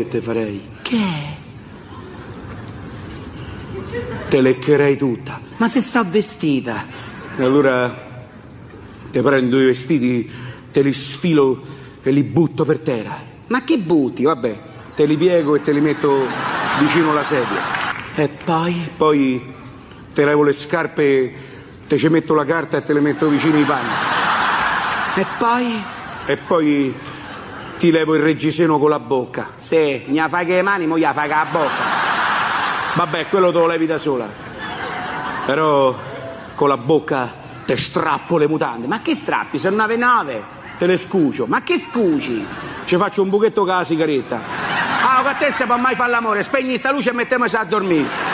che te farei? Che? Te leccherei tutta. Ma se sto vestita? E allora te prendo i vestiti, te li sfilo e li butto per terra. Ma che butti? Vabbè, te li piego e te li metto vicino alla sedia. E poi? Poi te levo le scarpe, te ci metto la carta e te le metto vicino i panni. E poi? E poi ti levo il reggiseno con la bocca. Sì, mi fai che le mani, mo gli fai che la bocca. Vabbè, quello te lo levi da sola. Però con la bocca te strappo le mutande. Ma che strappi? Sono 9 9. Te le scucio. Ma che scuci? Ci faccio un buchetto con la sigaretta. Ah, con te non si può mai fare l'amore. Spegni sta luce e mettiamoci a dormire.